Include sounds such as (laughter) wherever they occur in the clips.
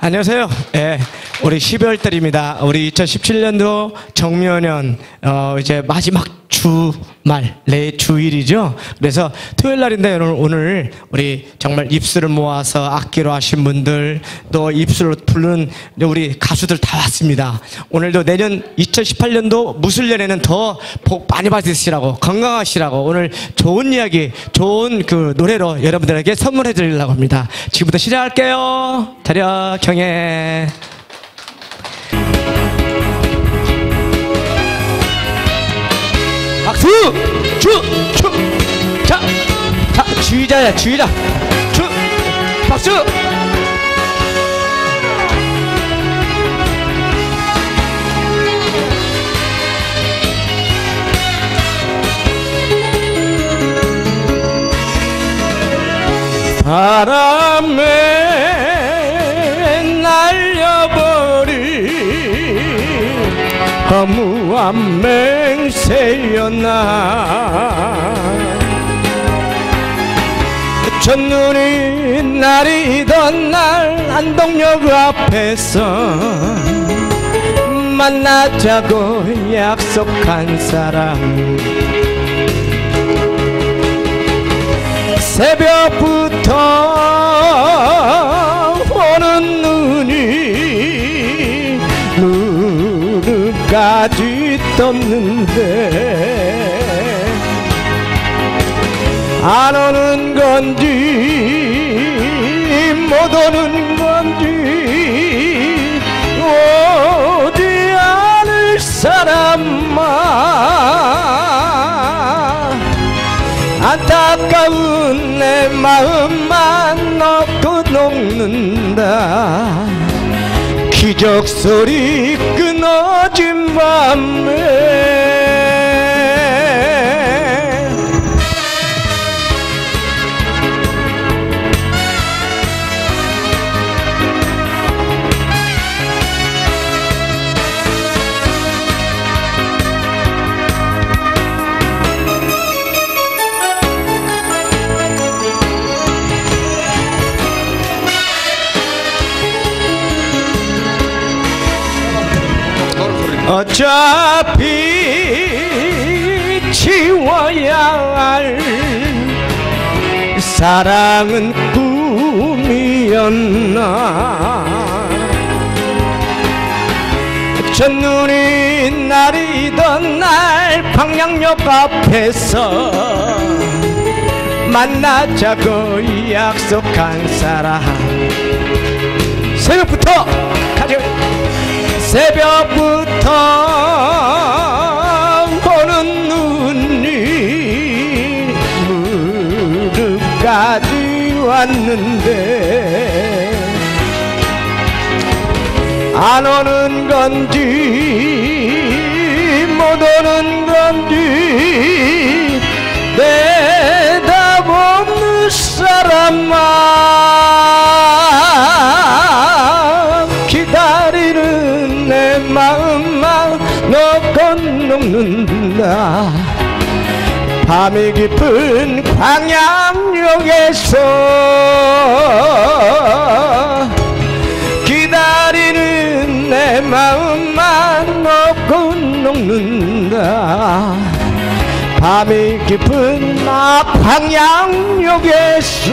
안녕하세요. 예, 우리 12월 달입니다. 우리 2017년도 정묘년 어, 이제 마지막 주말 내 주일이죠. 그래서 토요일 날인데 오늘, 오늘 우리 정말 입술을 모아서 악기로 하신 분들 또 입술로 부르는 우리 가수들 다 왔습니다. 오늘도 내년 2018년도 무술년에는 더 복 많이 받으시라고 건강하시라고 오늘 좋은 이야기 좋은 그 노래로 여러분들에게 선물해 드리려고 합니다. 지금부터 시작할게요. 자려 경애. 박수! 주! 주! 자! 자! 주의자야 주의자! 주! 박수! 바람에 날려버린 허무한 맹 세였나 첫눈이 날이던 날 안동역 앞에서 만나자고 약속한 사람. 새벽부터 오는 눈이 무릎까지 떴는데 안 오는 건지 못 오는 건지 오지 않을 사람만 안타까운 내 마음만 넣고 녹는다 기적 소리 끊어진 밤에 어차피 지워야 할 사랑은 꿈이었나? 첫눈이 날이던 날 방향역 앞에서 만나자고 약속한 사람. 새벽부터 가져 새벽부터 오는 눈이 무릎까지 왔는데 안 오는 건지 못 오는 건지 대답 없는 사람만 녹는다. 밤이 깊은 광양역에서 기다리는 내 마음만 놓고 녹는다. 밤이 깊은 나 광양역에서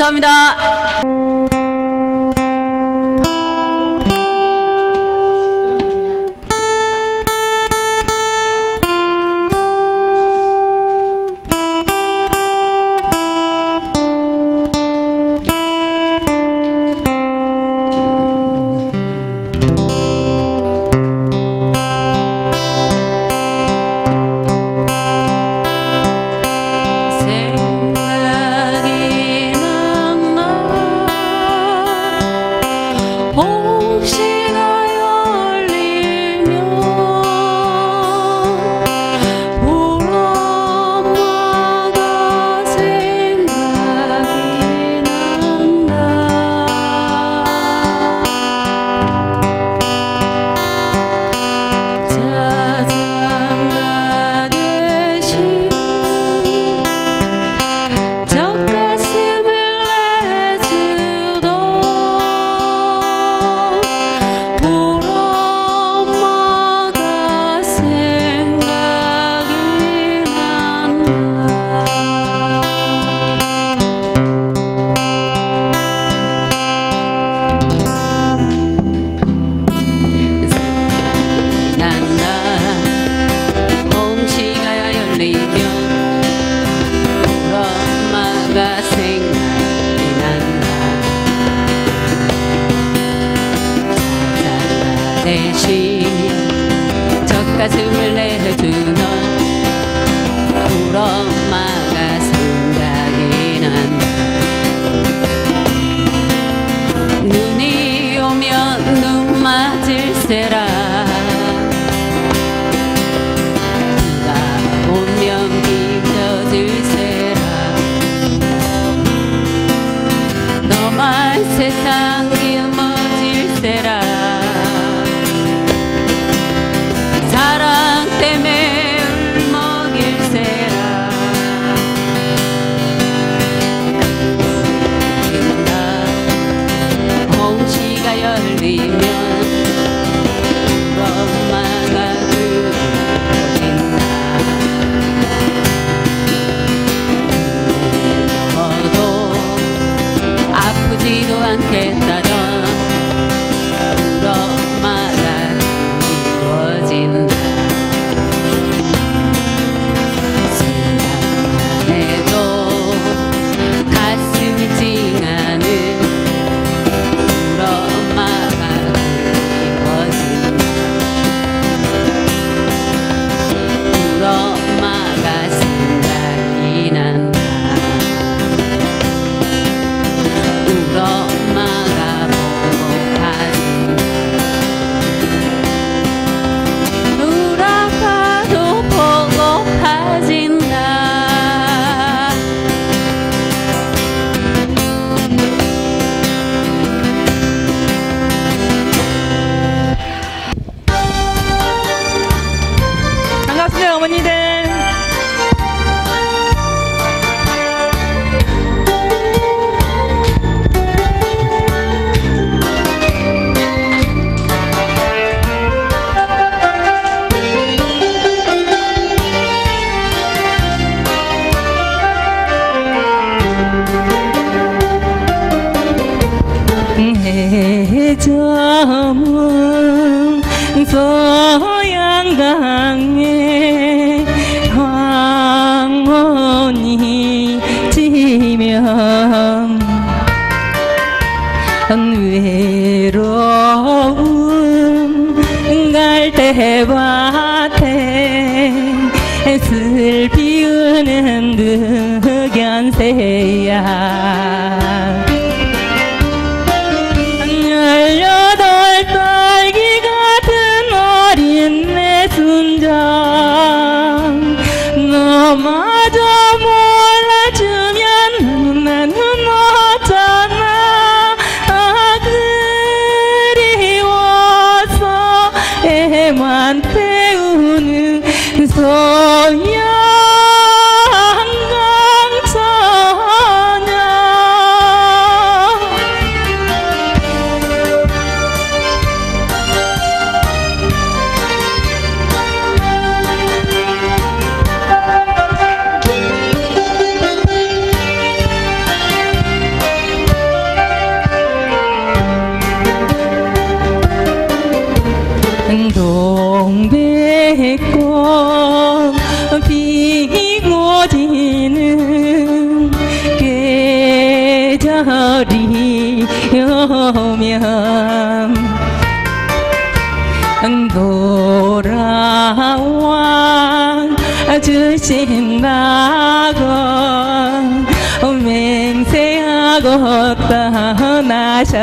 감사합니다.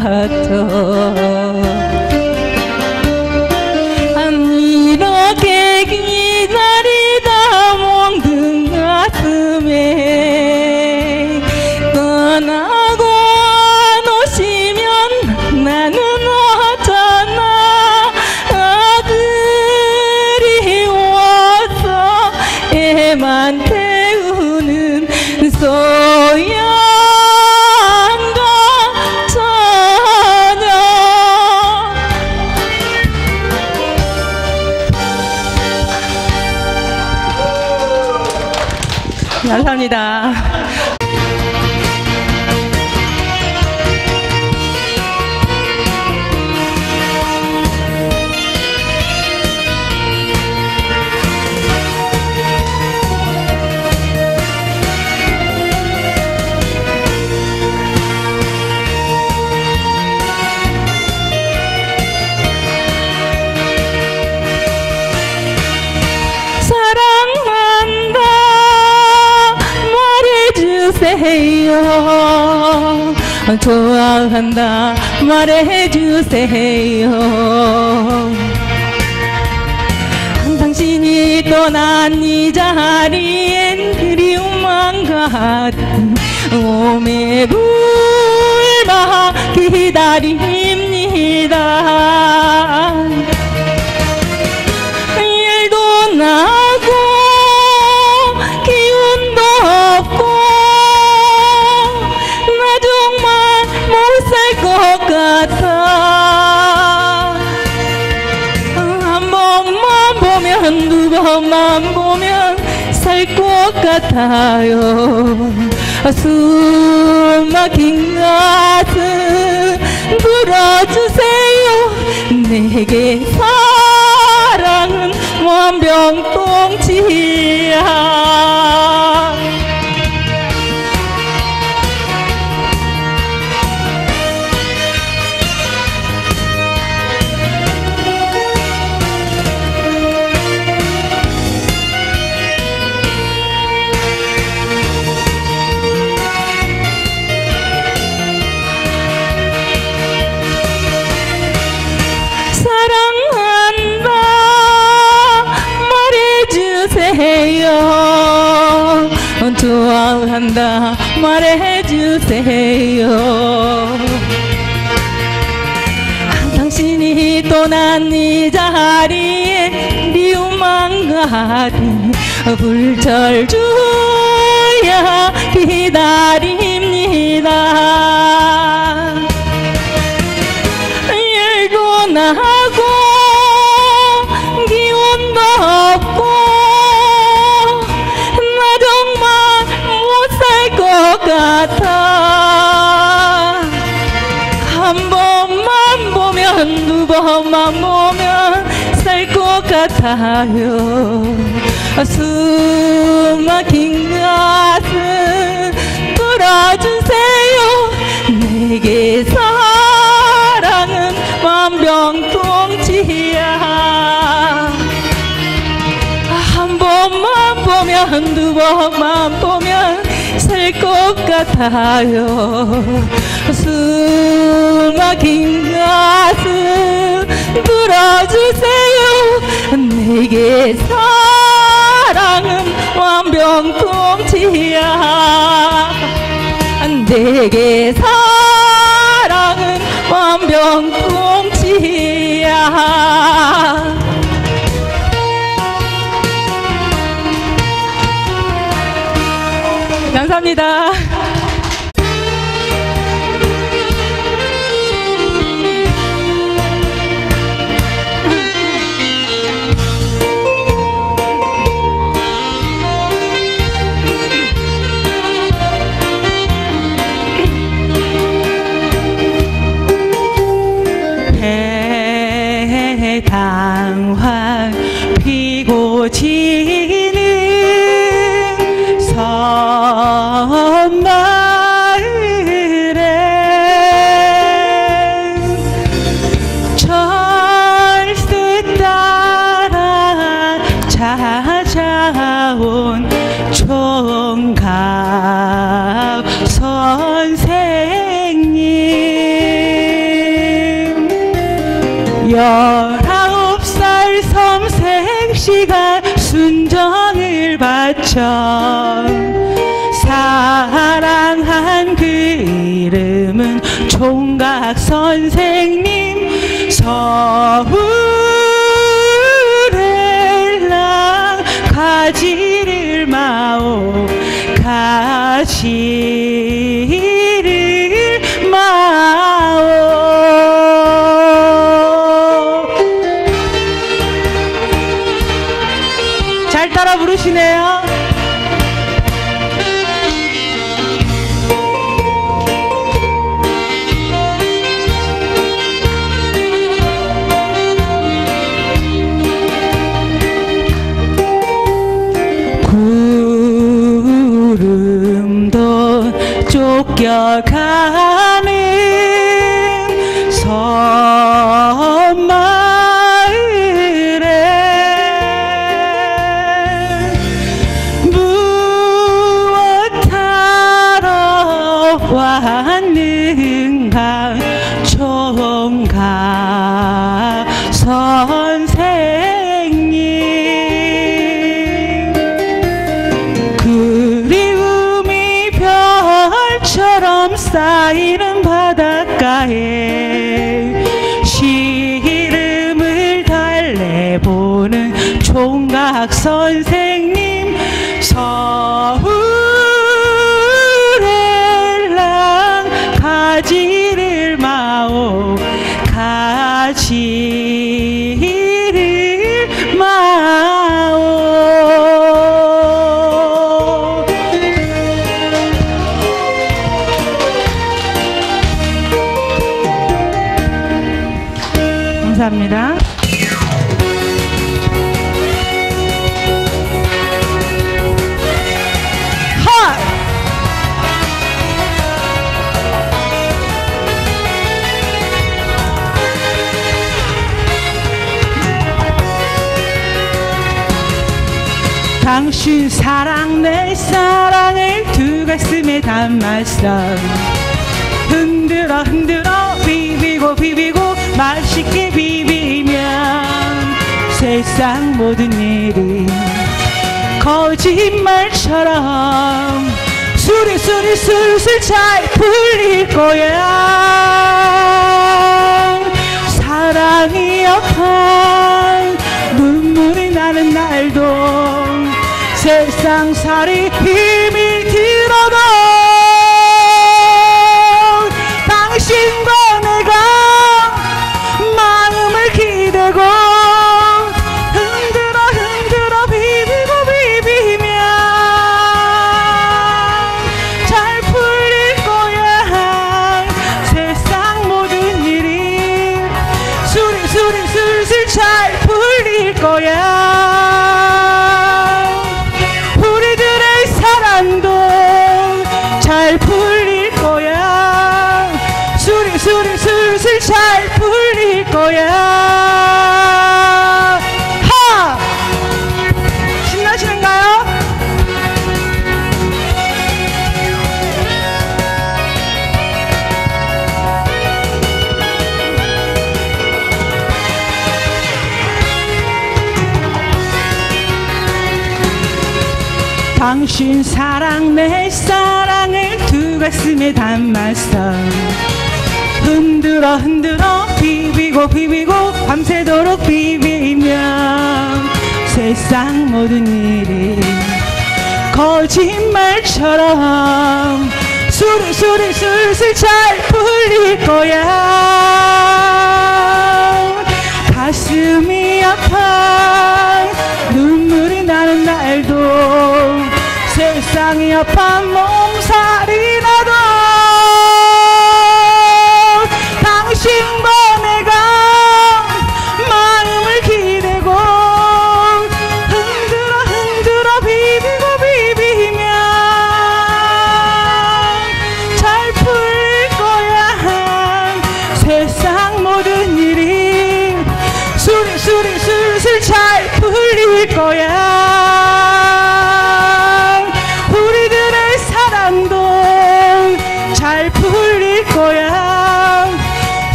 떠 좋아한다. 말해주세요. 당신이 떠난 이 자리엔 그리움만 가득 오매불마 기다립니다 같아요. 숨 막힌 가슴 불어주세요. 내게 사랑은 원병통치야 한다. 말해주세요. 당신이 떠난 이 자리에 미움만 가득 불철 주야 기다립니다 하며 숨막힌 가슴 뚫어주세요. 내게 사랑은 만병통치야. 한 번만 보면 한두 번만 보면 살 것 같아요. 숨막힌 가슴 뚫어주세요. 내게 사랑은 완벽통치야 내게 사랑은 완벽통치야 감사합니다. 황황 피고 지는 성 child. 맛있어 흔들어 흔들어. 비비고 비비고. 맛있게 비비면 세상 모든 일이 거짓말처럼 술리술리 술술 잘 풀릴 거야. 사랑이 역한 눈물이 나는 날도 세상살이 힘이 당신 사랑 내 사랑을 두 가슴에 담았어 흔들어 흔들어 비비고 비비고 밤새도록 비비면 세상 모든 일이 거짓말처럼 수리수리 술술 잘 풀릴 거야 세상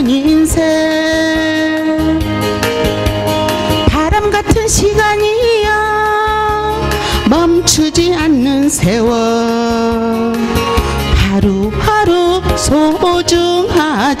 가는 인생. 바람 같은 시간이야 멈추지 않는 세월. 하루하루 소중하지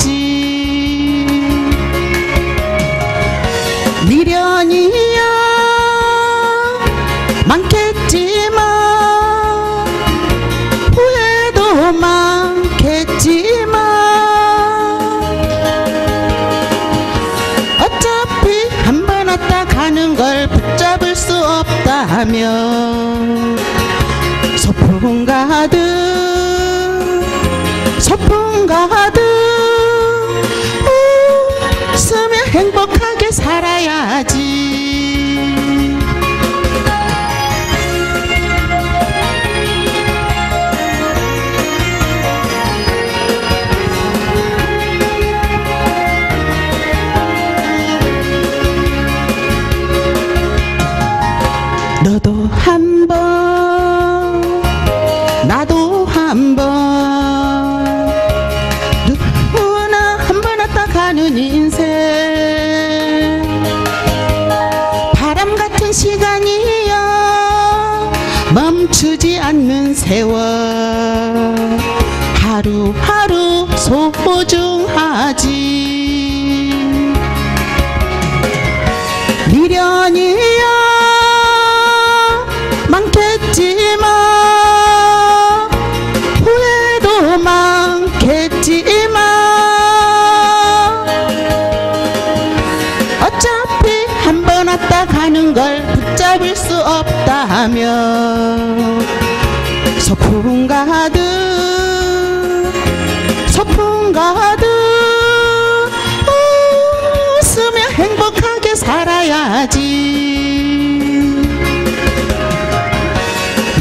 살아야지.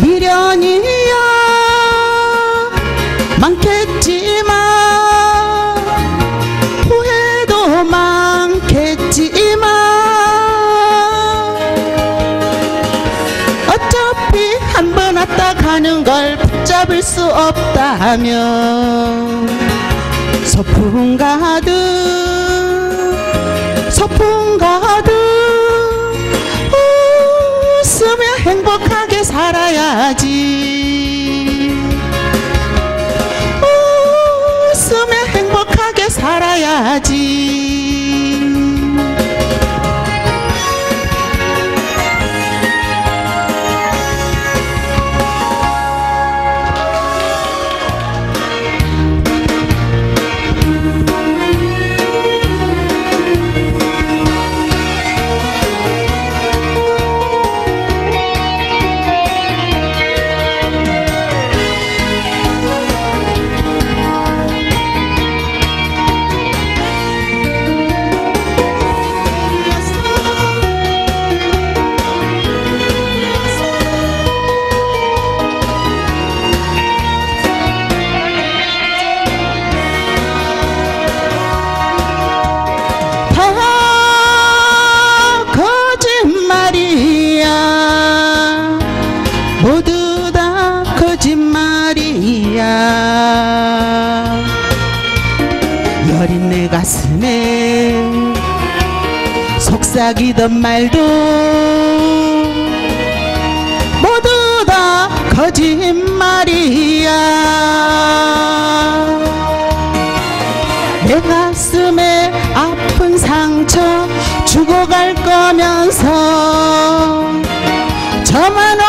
미련이야. 많겠지만 후회도 많겠지만 어차피 한 번 왔다 가는 걸 붙잡을 수 없다면 소풍 가득 살아야지 웃으며 행복하게 살아야지 이야기던 말도 모두 다 거짓말이야. 내 가슴에 아픈 상처 주고 갈 거면서 저만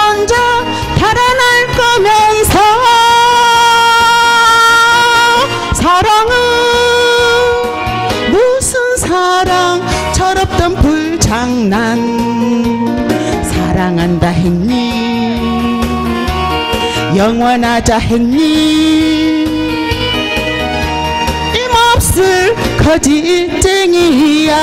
영원하자 했니? 힘없을 거짓쟁이야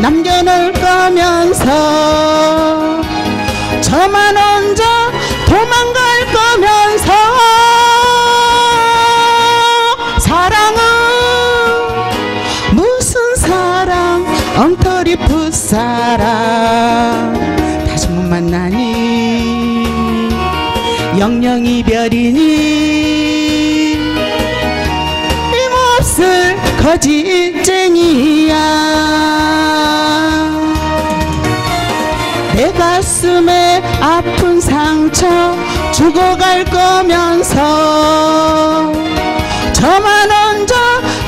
남겨놓을 거면서 저만 혼자 도망갈 거면서 사랑은 무슨 사랑? 엉터리 풋사랑. 다시 못 만나니 영영 이별이니 힘없을 거짓 아픈 상처 주고 갈 거면서 저만 혼자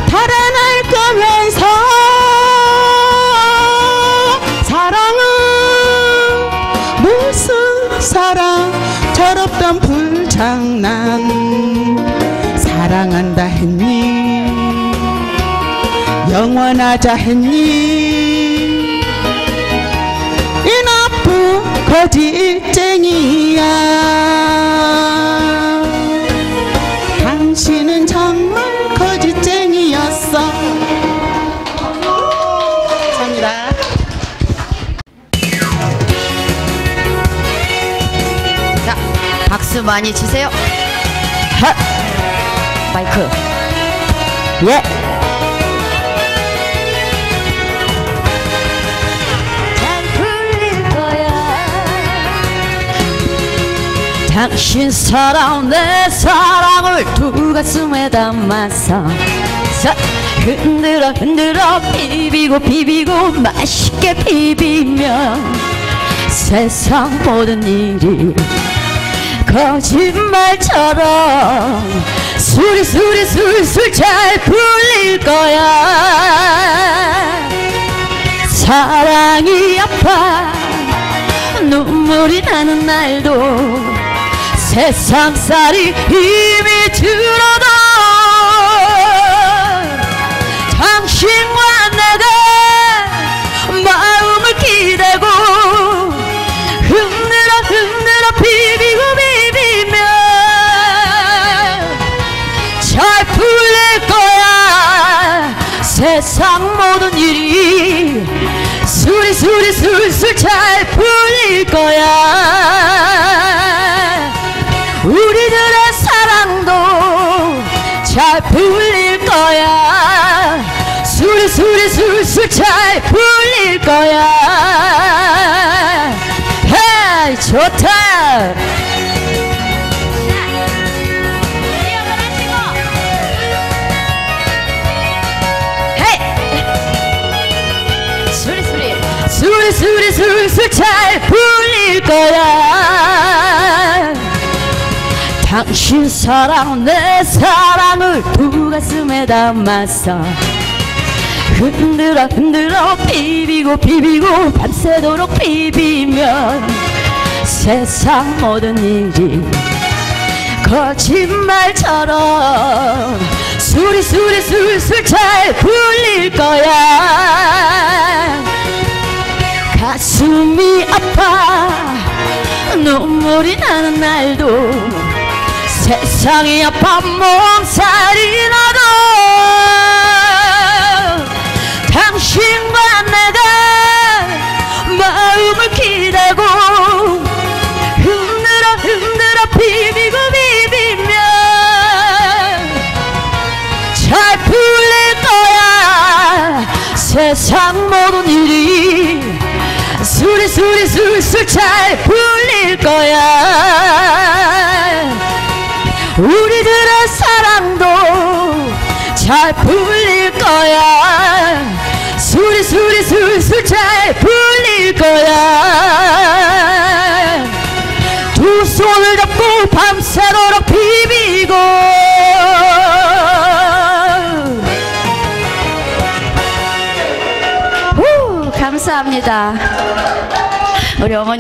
달아날 거면서 사랑은 무슨 사랑? 철없던 불장난 사랑한다 했니? 영원하자 했니 거짓쟁이야 당신은 정말 거짓쟁이였어 감사합니다 자, 박수 많이 치세요. 하! 마이크. 당신 사랑 내 사랑을 두 가슴에 담아서. 자, 흔들어 흔들어 비비고 비비고 맛있게 비비면 세상 모든 일이 거짓말처럼 술이 술이 술술 잘 풀릴 거야. 사랑이 아파. 눈물이 나는 날도 세상살이 이미 들어도 당신과 내가 마음을 기대고 흔들어 흔들어 비비고 비비면 잘 풀릴 거야. 세상 모든 일이 술이 술이 술술 잘 풀릴 거야 사랑도 잘 풀릴 거야. 술이 술이 술술 잘 풀릴 거야. 헤이 좋다. 헤이. 술이 술이 술이 술이 술술 잘 풀릴 거야 당신 사랑 내 사랑을 두 가슴에 담았어 흔들어 흔들어 비비고 비비고 밤새도록 비비면 세상 모든 일이 거짓말처럼 술이 술이 술술 잘 풀릴 거야. 가슴이 아파. 눈물이 나는 날도 세상이 아파 몸살이 나도 당신과 내가 마음을 기대고 흔들어 흔들어 비비고 비비면 잘 풀릴 거야. 세상 모든 일이 술이 술이 술술 잘 풀릴 거야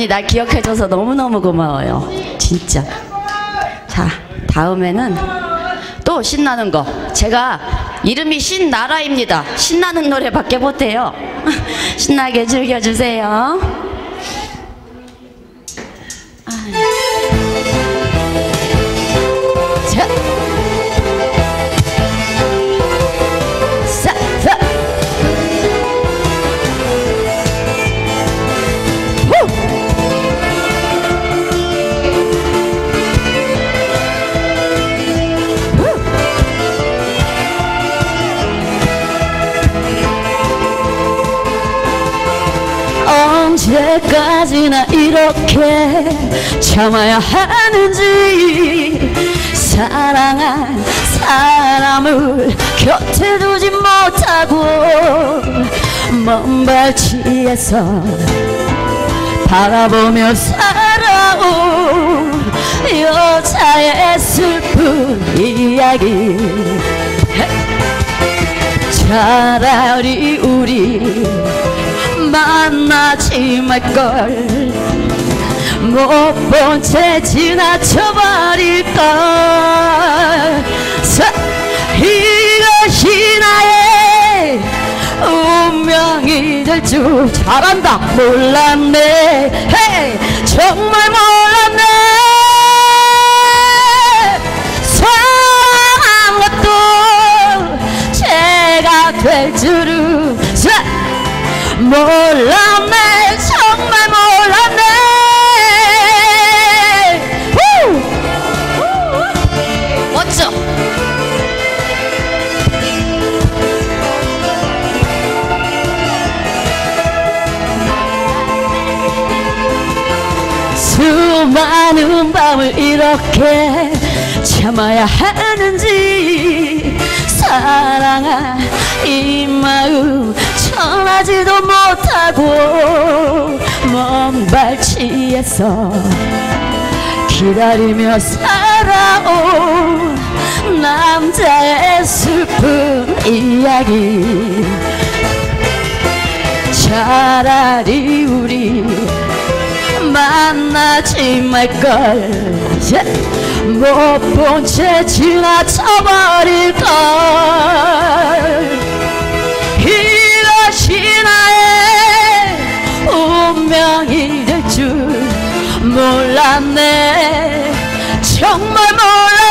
어머니 날 기억해줘서 너무너무 고마워요. 진짜. 자 다음에는 또 신나는 거. 제가 이름이 신나라입니다. 신나는 노래밖에 못해요. (laughs) 신나게 즐겨주세요 언제까지나 이렇게 참아야 하는지 사랑한 사람을 곁에 두지 못하고 먼 발치에서 바라보며 살아온 여자의 슬픈 이야기. 차라리 우리 만나지 말걸. 못 본 채 지나쳐버릴걸. 자, 이것이 나의 운명이 될 줄 잘한다. 몰랐네. 헤이, 정말 몰랐네. 사랑한 것도 제가 될 줄은 자, 몰랐네 정말 몰랐네 후! 멋져 수많은 밤을 이렇게 참아야 하는지 사랑한 이 마음 전하지도 못하고 먼 발치에서 기다리며 살아온 남자의 슬픈 이야기. 차라리 우리 만나지 말걸. 못 본 채 지나쳐버릴걸 운명이 될 줄 몰랐네. 정말 몰랐네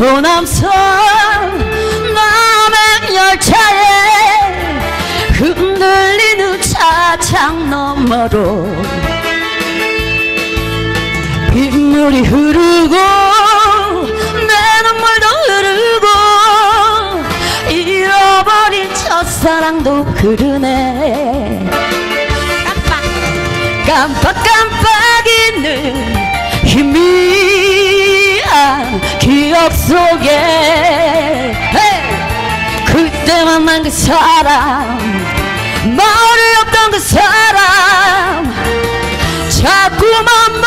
호남선 남행 열차에 흔들리는 차창 너머로 빗물이 흐르고 내 눈물도 흐르고 잃어버린 첫사랑도 흐르네. 깜빡 깜빡이는 희미한 기억 속에! 그때 만난 그 사람 머리 없던 그 사람 자꾸만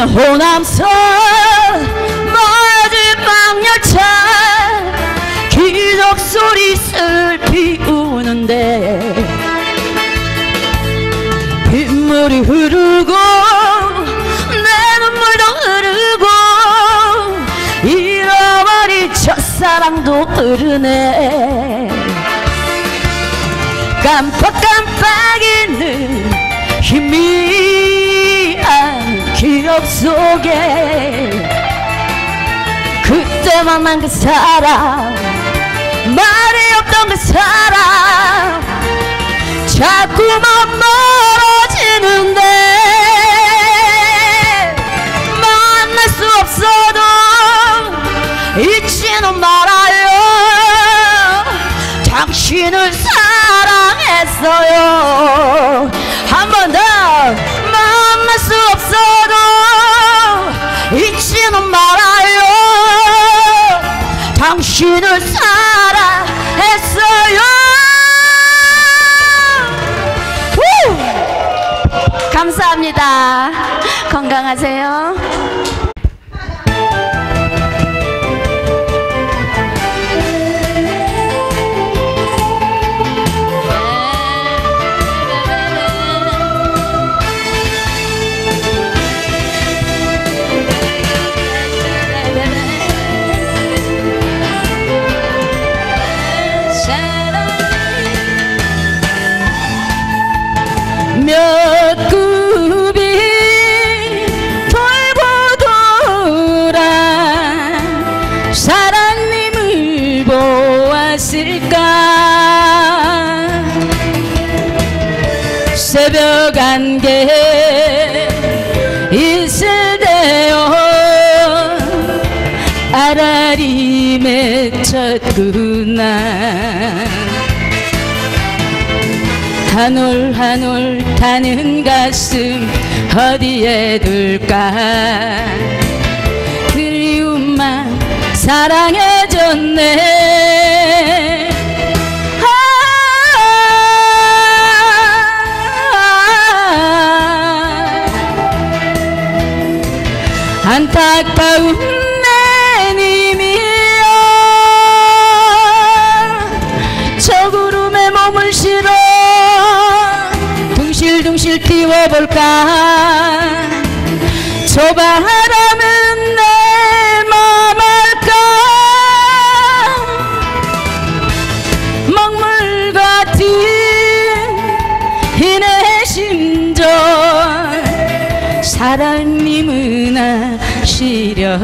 내리는 호남선 마지막 열차. 기적 소리 슬피 우는데 빗물이 흐르고 내 눈물도 흐르고 잃어버린 첫사랑도 흐르네. 깜빡깜빡이는 희미한 기억 속에 그때 만난 그 사람 말이 없던 그 사람 자꾸만 멀어지는데 만날 수 없어도 잊지는 말아요. 당신을 사랑했어요. 한 번 더 사랑했어요. 후! 감사합니다. 건강하세요 한올 한올 타는 가슴 어디에 둘까? 그리움만 사랑해줬네 띄워볼까 저 바람은 내맘 알까? 먹물 같은 이내 심정 사랑님은 아시려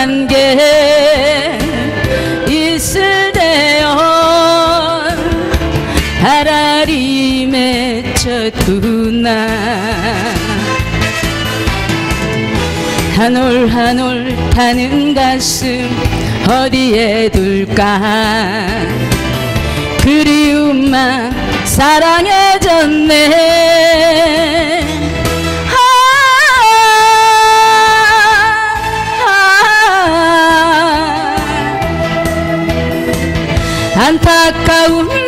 새벽 안개 있을 때요 아라리 맺혔구나. 한올 한올 타는 가슴 어디에 둘까? 그리움만 사랑해졌네 아, 안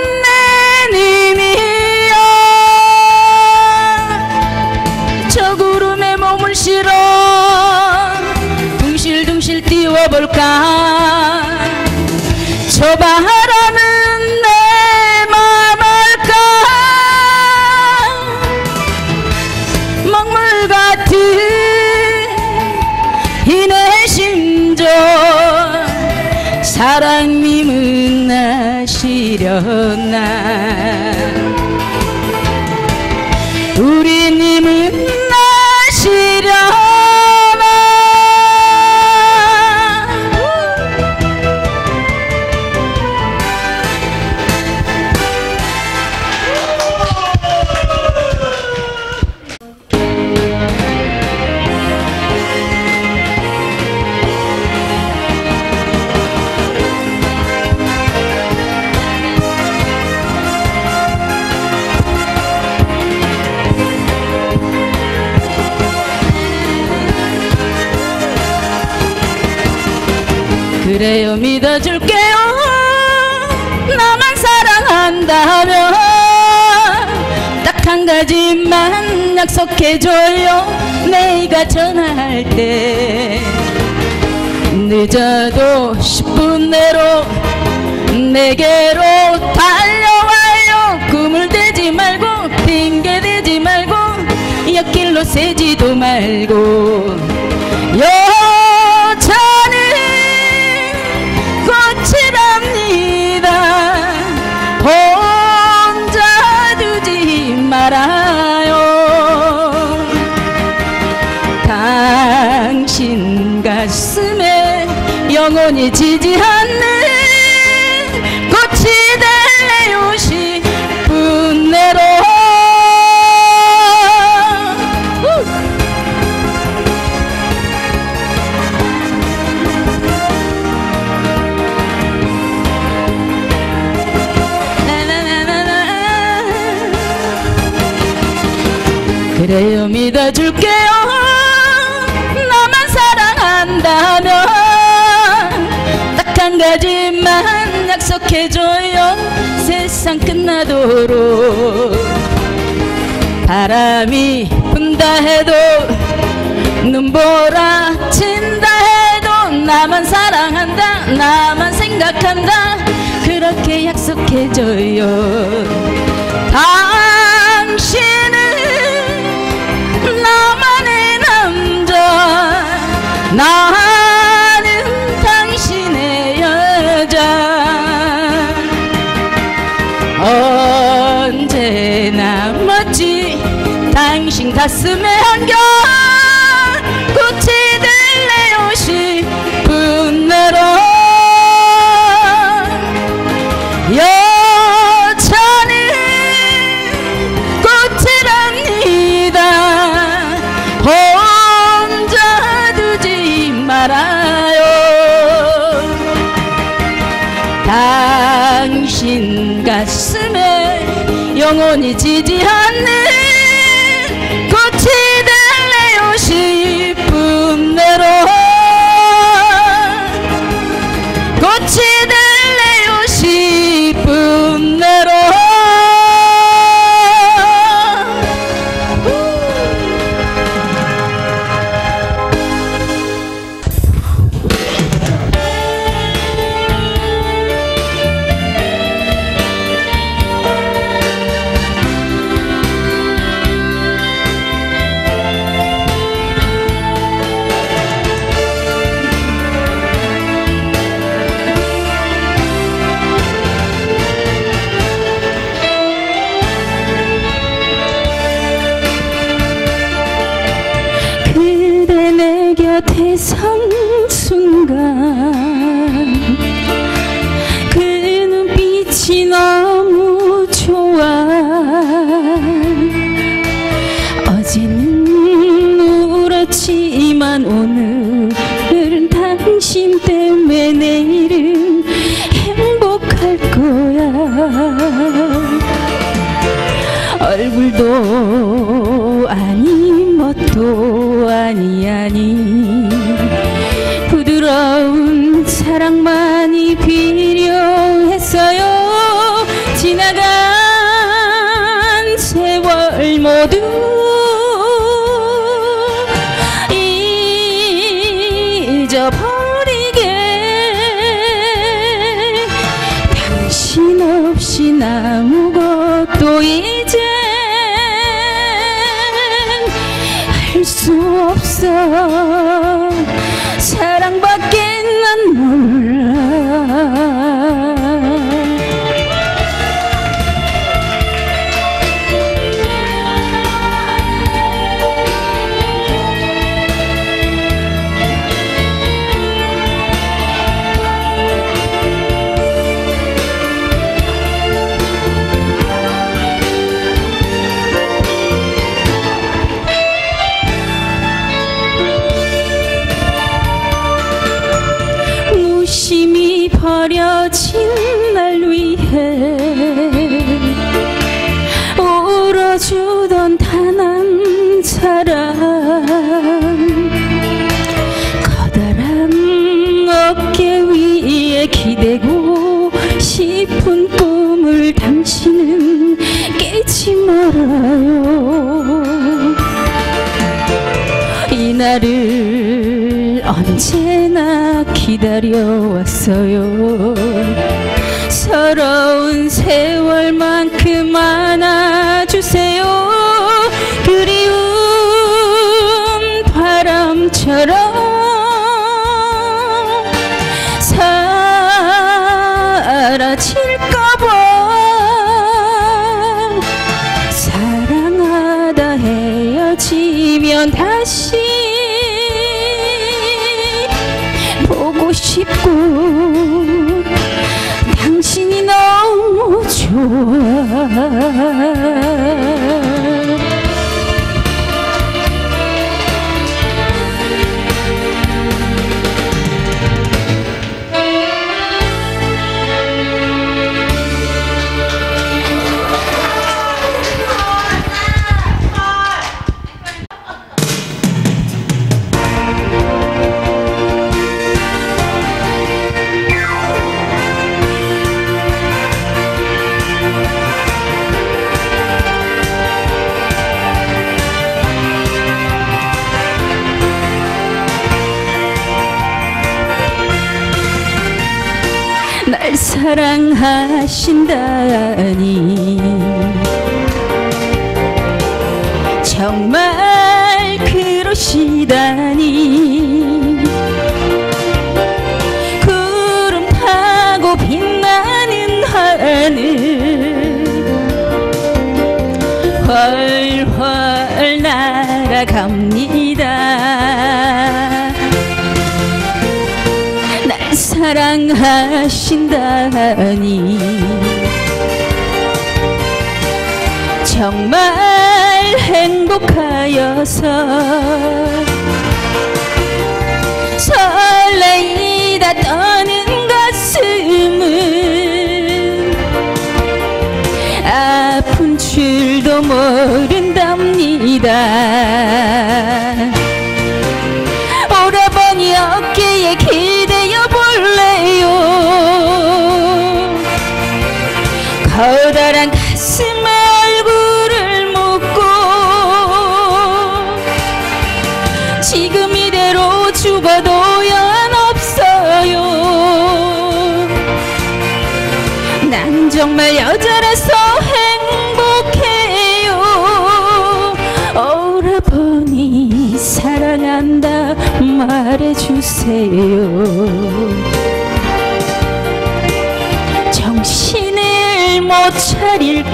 가지만 약속해줘요. 내가 전화할 때 늦어도 10분 내로 내게로 달려와요. 꿈을 대지 말고 핑계 대지 말고 옆길로 새지도 말고 영원히 지지 않는 꽃이 우! 나나나나나. 그래요 믿어줄게 가지만 약속해줘요. 세상 끝나도록. 바람이 분다 해도 눈보라 친다 해도 나만 사랑한다 나만 생각한다. 그렇게 약속해줘요. 당신은 나만의 남자. 나 가슴에 한결 꽃이 될래요 싶은 혼자 두지 말아요. 당신 가슴에 영원히 지지 않 사랑하신다니. 정말 그러시다. 사랑하신다니 정말 행복하여서 설레이다 떠는 가슴은 아픈 줄도 모른답니다.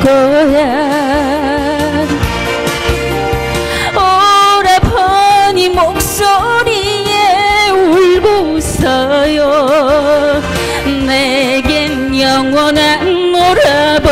거야. 오라버니 목소리에 울고 웃어요. 내겐 영원한 오라버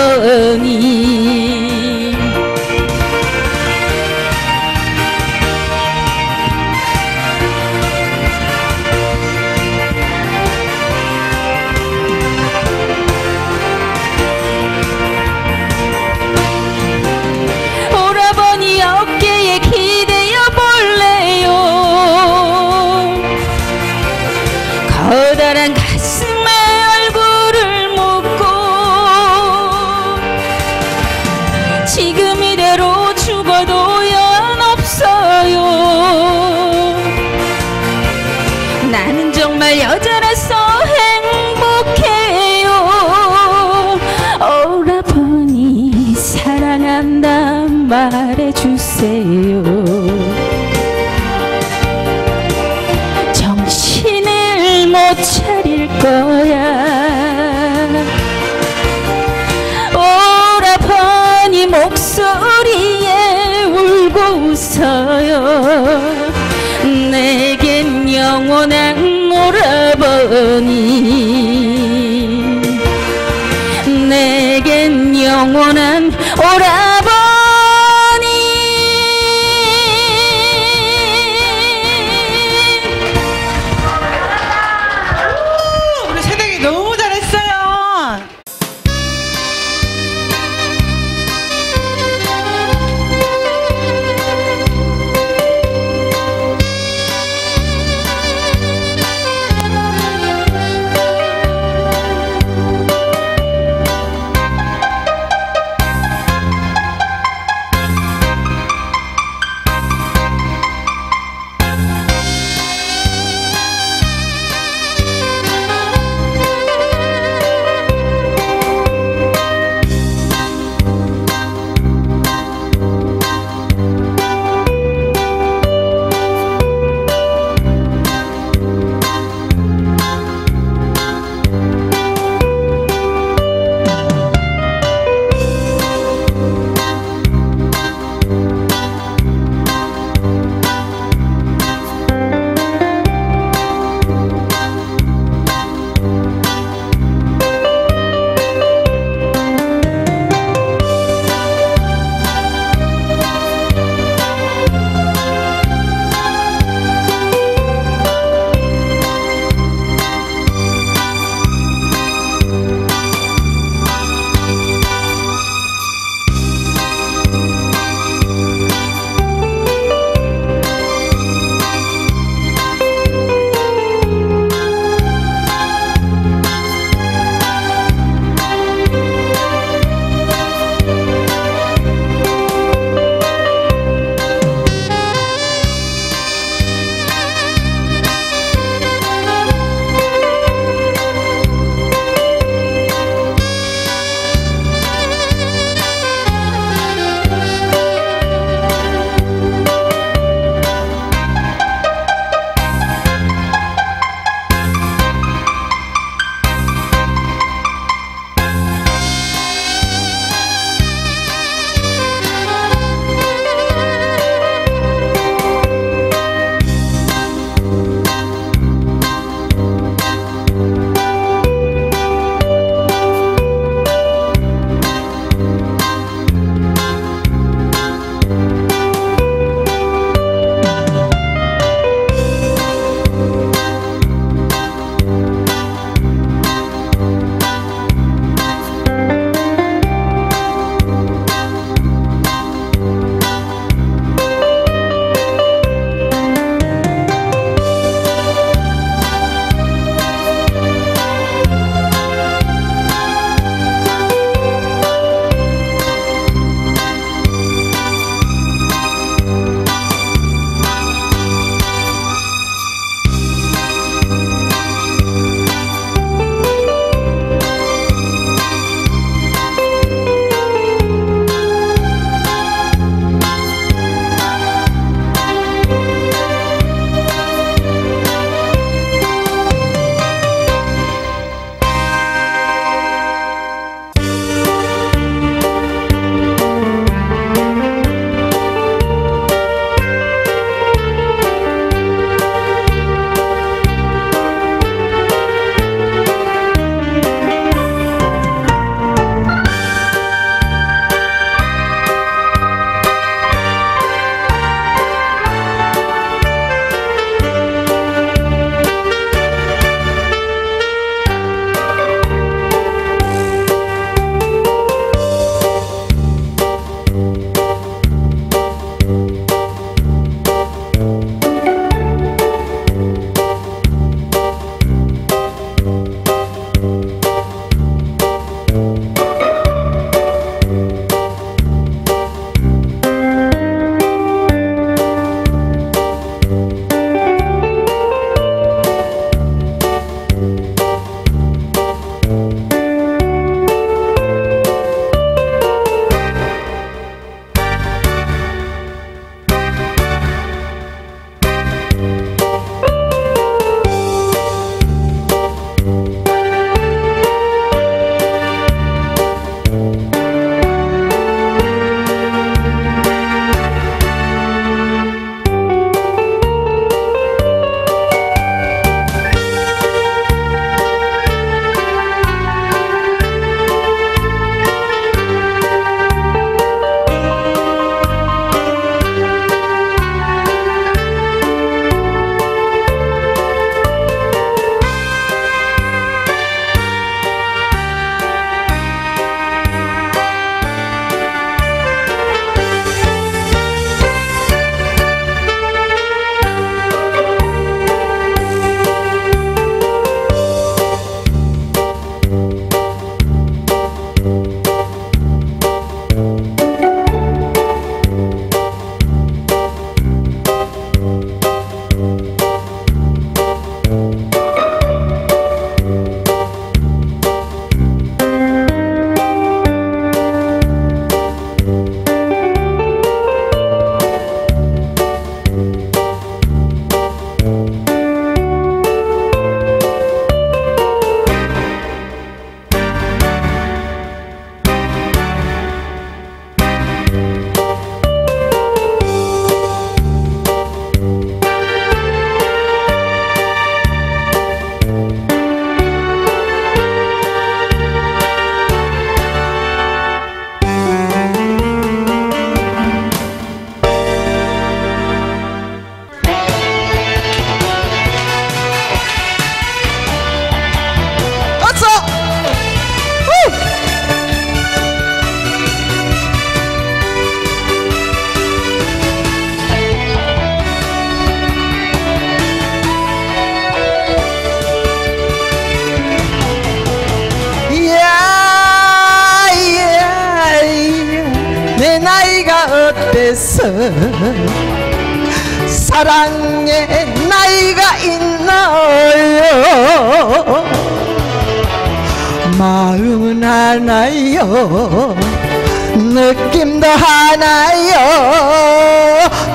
느낌도 하나요.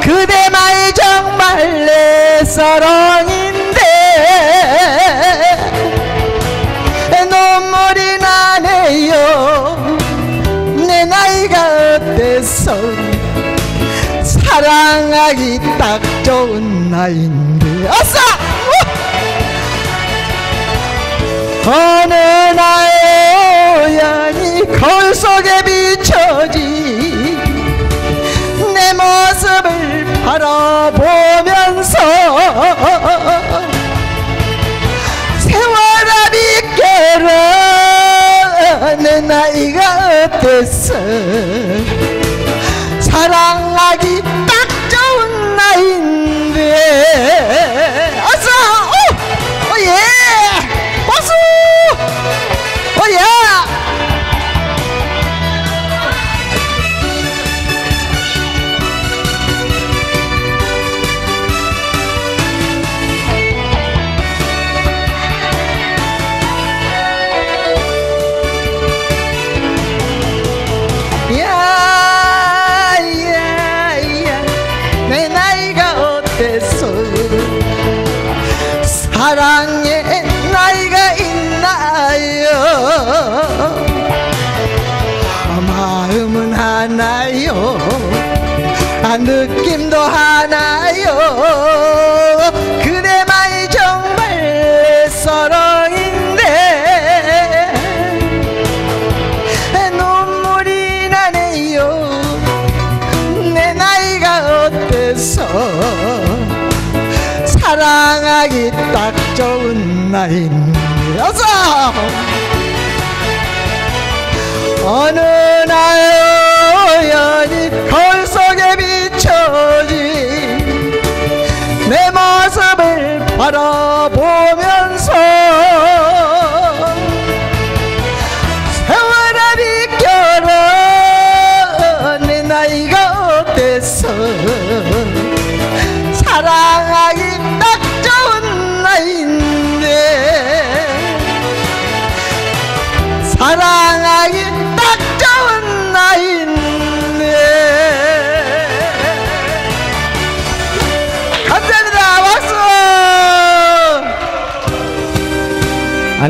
그대만이 정말 내 사랑인데 눈물이 나네요. 내 나이가 어때서 사랑하기 딱 좋은 나이인데. 어서! 어느 날 우연히 거울 속에 바라보면서 세월아 비껴라 내 나이가 어땠어. 사랑하기 딱 좋은 나이인데 나이인데 어서 어느 날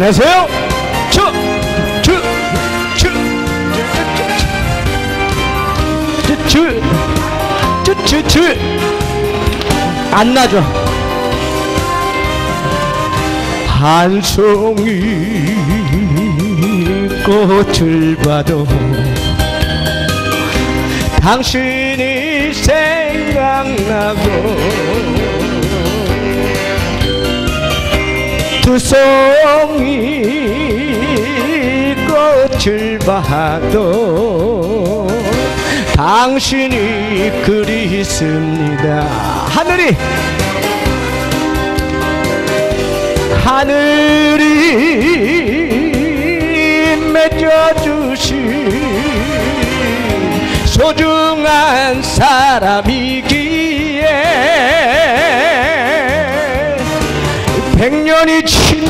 안녕하세요. 주, 주, 주, 주, 주, 주, 주, 주. 안 나죠. 한 송이 꽃을 봐도 당신이 생각나고 두 송이 꽃을 봐도 당신이 그리습니다. 하늘이 하늘이 맺어주신 소중한 사람이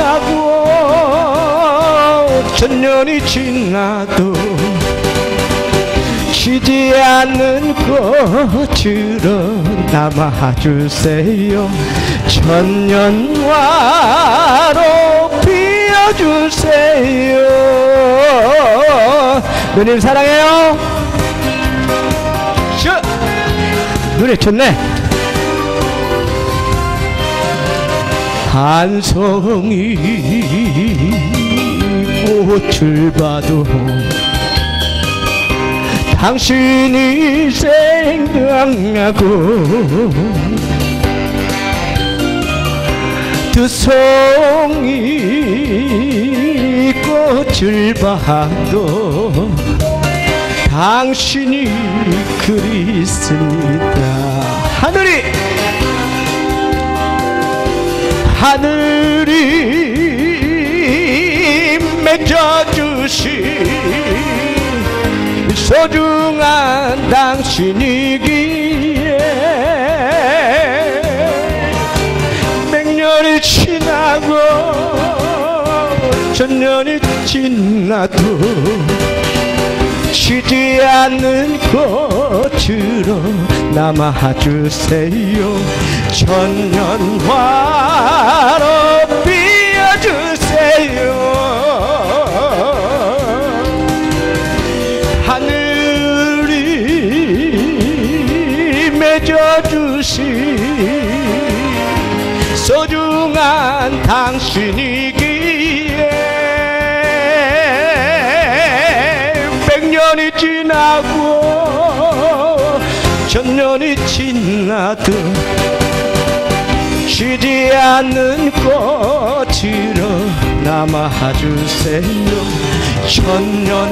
지나고 천년이 지나도 지지 않는 꽃으로 남아주세요. 천년화로 피어주세요. 누님 사랑해요. 슈 노래 좋네 한 송이 꽃을 봐도 당신이 생각나고 두 송이 꽃을 봐도 당신이 그리습니다. 하늘이 하늘이 맺어주신 소중한 당신이기에 백년이 지나고 천년이 지나도 쉬지 않는 꽃으로 남아주세요. 천년화로 피어주세요. 하늘이 맺어주신 소중한 당 지나고 천년이 지나도 쉬지 않는 꽃으로 남아주세요. 천년화로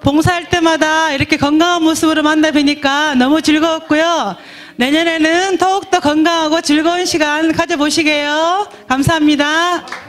봉사할 때마다 이렇게 건강 한 모습으로 만나 뵈니까 너무 즐거웠고요. 내년에는 더욱더 건강하고 즐거운 시간 가져보시게요. 감사합니다.